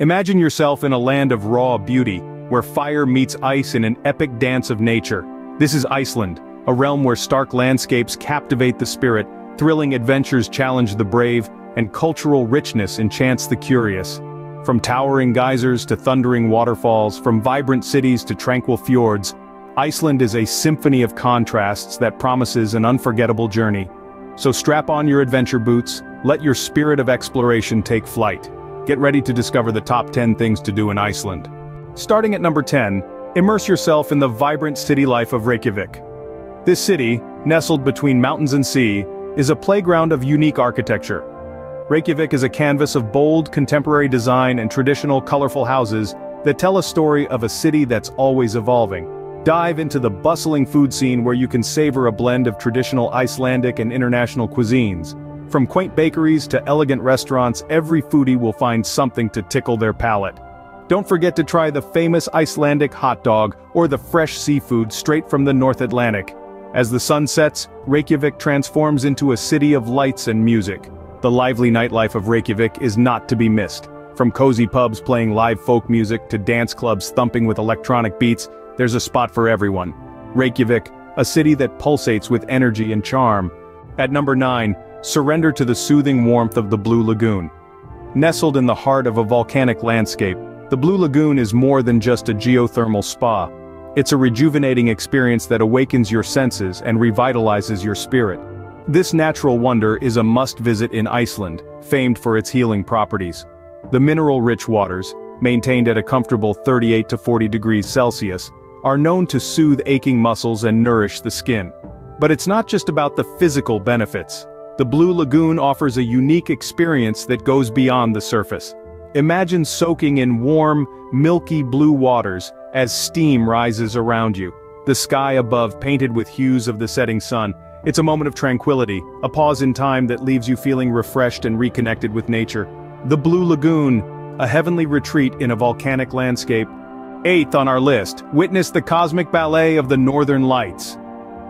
Imagine yourself in a land of raw beauty, where fire meets ice in an epic dance of nature. This is Iceland, a realm where stark landscapes captivate the spirit, thrilling adventures challenge the brave, and cultural richness enchants the curious. From towering geysers to thundering waterfalls, from vibrant cities to tranquil fjords, Iceland is a symphony of contrasts that promises an unforgettable journey. So strap on your adventure boots, let your spirit of exploration take flight. Get ready to discover the top 10 things to do in Iceland. Starting at number 10, immerse yourself in the vibrant city life of Reykjavik. This city, nestled between mountains and sea, is a playground of unique architecture. Reykjavik is a canvas of bold, contemporary design and traditional colorful houses that tell a story of a city that's always evolving. Dive into the bustling food scene where you can savor a blend of traditional Icelandic and international cuisines. From quaint bakeries to elegant restaurants every foodie will find something to tickle their palate. Don't forget to try the famous Icelandic hot dog or the fresh seafood straight from the North Atlantic. As the sun sets, Reykjavik transforms into a city of lights and music. The lively nightlife of Reykjavik is not to be missed. From cozy pubs playing live folk music to dance clubs thumping with electronic beats, there's a spot for everyone. Reykjavik, a city that pulsates with energy and charm. At number 9, surrender to the soothing warmth of the Blue Lagoon. Nestled in the heart of a volcanic landscape, the Blue Lagoon is more than just a geothermal spa. It's a rejuvenating experience that awakens your senses and revitalizes your spirit. This natural wonder is a must-visit in Iceland, famed for its healing properties. The mineral-rich waters, maintained at a comfortable 38 to 40 degrees Celsius, are known to soothe aching muscles and nourish the skin. But it's not just about the physical benefits. The Blue Lagoon offers a unique experience that goes beyond the surface. Imagine soaking in warm, milky blue waters as steam rises around you. The sky above painted with hues of the setting sun. It's a moment of tranquility, a pause in time that leaves you feeling refreshed and reconnected with nature. The Blue Lagoon, a heavenly retreat in a volcanic landscape, Eighth on our list, witness the cosmic ballet of the Northern Lights.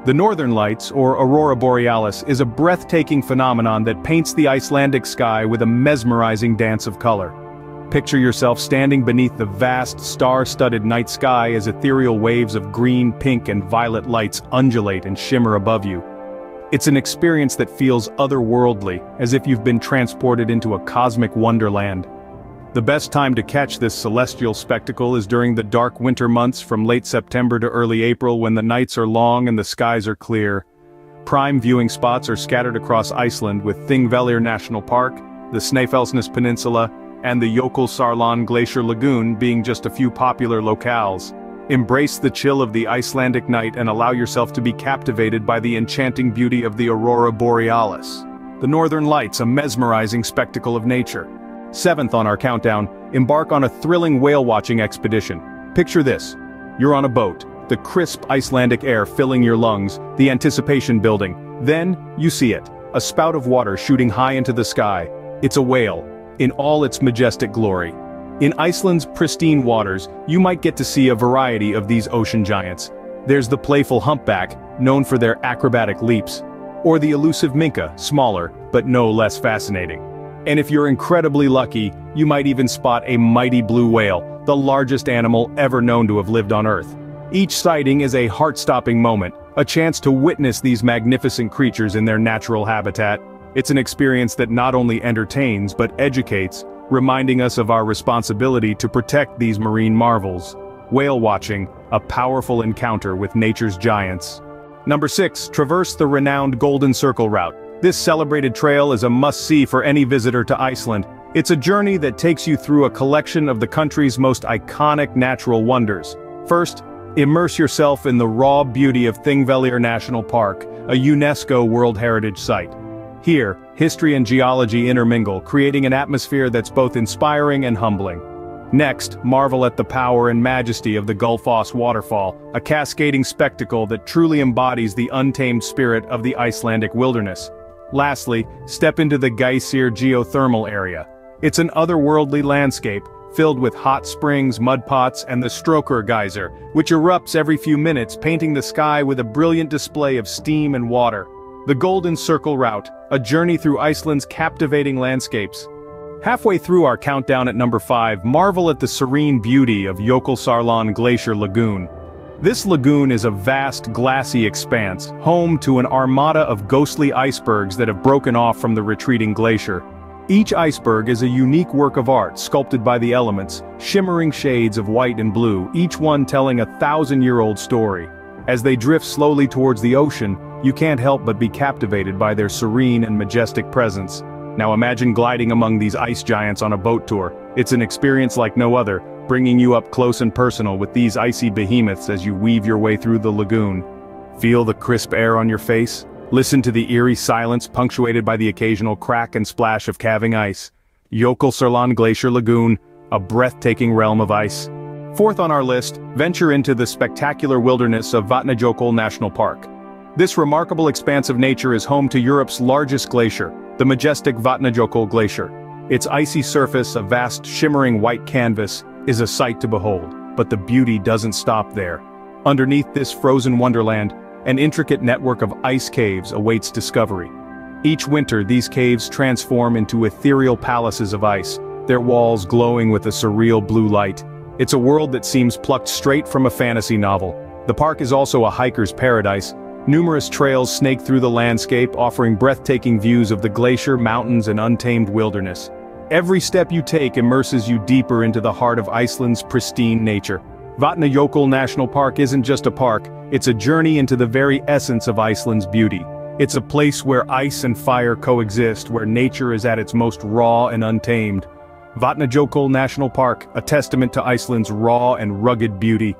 The Northern Lights, or Aurora Borealis, is a breathtaking phenomenon that paints the Icelandic sky with a mesmerizing dance of color. Picture yourself standing beneath the vast, star-studded night sky as ethereal waves of green, pink and violet lights undulate and shimmer above you. It's an experience that feels otherworldly, as if you've been transported into a cosmic wonderland. The best time to catch this celestial spectacle is during the dark winter months from late September to early April when the nights are long and the skies are clear. Prime viewing spots are scattered across Iceland with Thingvellir National Park, the Snæfellsnes Peninsula, and the Jökulsárlón Glacier Lagoon being just a few popular locales. Embrace the chill of the Icelandic night and allow yourself to be captivated by the enchanting beauty of the Aurora Borealis. The Northern Lights a mesmerizing spectacle of nature. Seventh on our countdown, embark on a thrilling whale-watching expedition. Picture this. You're on a boat, the crisp Icelandic air filling your lungs, the anticipation building. Then, you see it, a spout of water shooting high into the sky. It's a whale, in all its majestic glory. In Iceland's pristine waters, you might get to see a variety of these ocean giants. There's the playful humpback, known for their acrobatic leaps. Or the elusive minke, smaller, but no less fascinating. And if you're incredibly lucky, you might even spot a mighty blue whale, the largest animal ever known to have lived on Earth. Each sighting is a heart-stopping moment, a chance to witness these magnificent creatures in their natural habitat. It's an experience that not only entertains but educates, reminding us of our responsibility to protect these marine marvels. Whale watching, a powerful encounter with nature's giants. Number 6. Traverse the renowned Golden Circle route. This celebrated trail is a must-see for any visitor to Iceland. It's a journey that takes you through a collection of the country's most iconic natural wonders. First, immerse yourself in the raw beauty of Thingvellir National Park, a UNESCO World Heritage Site. Here, history and geology intermingle, creating an atmosphere that's both inspiring and humbling. Next, marvel at the power and majesty of the Gullfoss waterfall, a cascading spectacle that truly embodies the untamed spirit of the Icelandic wilderness. Lastly, step into the Geysir geothermal area. It's an otherworldly landscape, filled with hot springs, mud pots, and the Strokkur geyser, which erupts every few minutes painting the sky with a brilliant display of steam and water. The Golden Circle Route, a journey through Iceland's captivating landscapes. Halfway through our countdown at number 5, marvel at the serene beauty of Jökulsárlón Glacier Lagoon. This lagoon is a vast glassy expanse, home to an armada of ghostly icebergs that have broken off from the retreating glacier. Each iceberg is a unique work of art sculpted by the elements, shimmering shades of white and blue, each one telling a thousand-year-old story. As they drift slowly towards the ocean, you can't help but be captivated by their serene and majestic presence. Now imagine gliding among these ice giants on a boat tour. It's an experience like no other, bringing you up close and personal with these icy behemoths as you weave your way through the lagoon. Feel the crisp air on your face? Listen to the eerie silence punctuated by the occasional crack and splash of calving ice. Yokel Jökulsárlón Glacier Lagoon, a breathtaking realm of ice. Fourth on our list, venture into the spectacular wilderness of Vatnajökull National Park. This remarkable expanse of nature is home to Europe's largest glacier, the majestic Vatnajökull Glacier. Its icy surface, a vast shimmering white canvas, is a sight to behold, but the beauty doesn't stop there. Underneath this frozen wonderland, an intricate network of ice caves awaits discovery. Each winter these caves transform into ethereal palaces of ice, their walls glowing with a surreal blue light. It's a world that seems plucked straight from a fantasy novel. The park is also a hiker's paradise. Numerous trails snake through the landscape offering breathtaking views of the glacier, mountains and untamed wilderness. Every step you take immerses you deeper into the heart of Iceland's pristine nature. Vatnajökull National Park isn't just a park, it's a journey into the very essence of Iceland's beauty. It's a place where ice and fire coexist, where nature is at its most raw and untamed. Vatnajökull National Park, a testament to Iceland's raw and rugged beauty.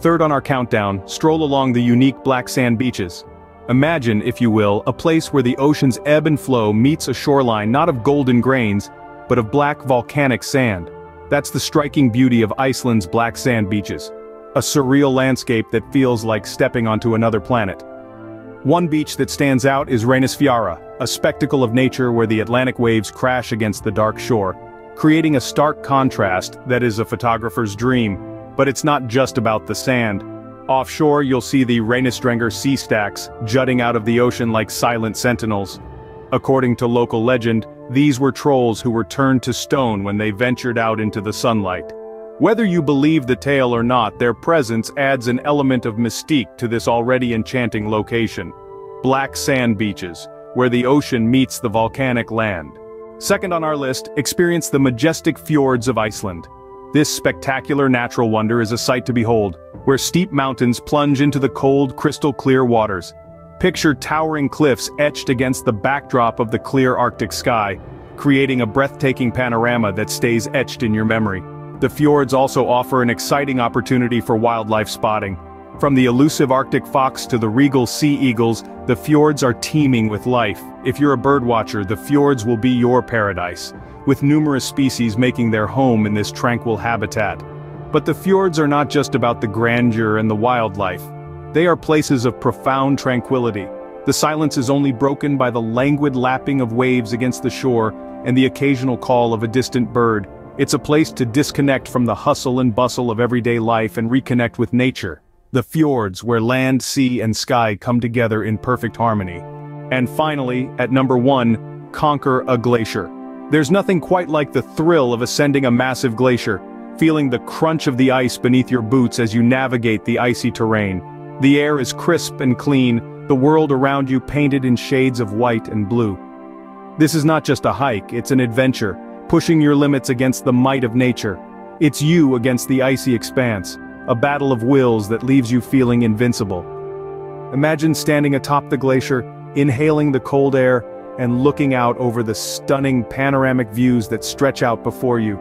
Third on our countdown, stroll along the unique black sand beaches. Imagine, if you will, a place where the ocean's ebb and flow meets a shoreline not of golden grains, but of black volcanic sand. That's the striking beauty of Iceland's black sand beaches. A surreal landscape that feels like stepping onto another planet. One beach that stands out is Reynisfjara, a spectacle of nature where the Atlantic waves crash against the dark shore, creating a stark contrast that is a photographer's dream, but it's not just about the sand. Offshore you'll see the Reynisdrangar sea stacks, jutting out of the ocean like silent sentinels. According to local legend, these were trolls who were turned to stone when they ventured out into the sunlight. Whether you believe the tale or not, their presence adds an element of mystique to this already enchanting location. Black sand beaches, where the ocean meets the volcanic land. Second on our list, experience the majestic fjords of Iceland. This spectacular natural wonder is a sight to behold, where steep mountains plunge into the cold, crystal-clear waters, Picture towering cliffs etched against the backdrop of the clear Arctic sky, creating a breathtaking panorama that stays etched in your memory. The fjords also offer an exciting opportunity for wildlife spotting. From the elusive Arctic fox to the regal sea eagles, the fjords are teeming with life. If you're a birdwatcher, the fjords will be your paradise, with numerous species making their home in this tranquil habitat. But the fjords are not just about the grandeur and the wildlife. They are places of profound tranquility. The silence is only broken by the languid lapping of waves against the shore and the occasional call of a distant bird. It's a place to disconnect from the hustle and bustle of everyday life and reconnect with nature. The fjords where land, sea and sky come together in perfect harmony. And finally, at number one, conquer a glacier. There's nothing quite like the thrill of ascending a massive glacier, feeling the crunch of the ice beneath your boots as you navigate the icy terrain. The air is crisp and clean, the world around you painted in shades of white and blue. This is not just a hike, it's an adventure, pushing your limits against the might of nature. It's you against the icy expanse, a battle of wills that leaves you feeling invincible. Imagine standing atop the glacier, inhaling the cold air, and looking out over the stunning panoramic views that stretch out before you.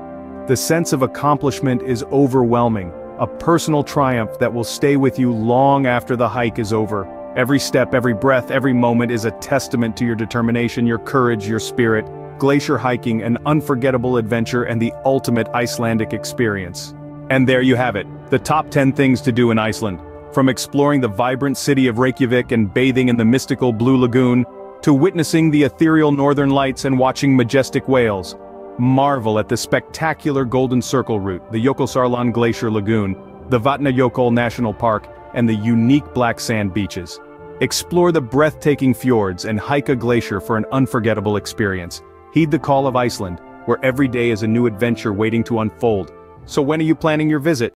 The sense of accomplishment is overwhelming, a personal triumph that will stay with you long after the hike is over. Every step, every breath, every moment is a testament to your determination, your courage, your spirit. Glacier hiking, an unforgettable adventure and the ultimate Icelandic experience. And there you have it, the top 10 things to do in Iceland. From exploring the vibrant city of Reykjavik and bathing in the mystical Blue Lagoon, to witnessing the ethereal northern lights and watching majestic whales, Marvel at the spectacular Golden Circle route, the Jökulsárlón Glacier Lagoon, the Vatnajökull National Park, and the unique black sand beaches. Explore the breathtaking fjords and hike a glacier for an unforgettable experience. Heed the call of Iceland, where every day is a new adventure waiting to unfold. So when are you planning your visit?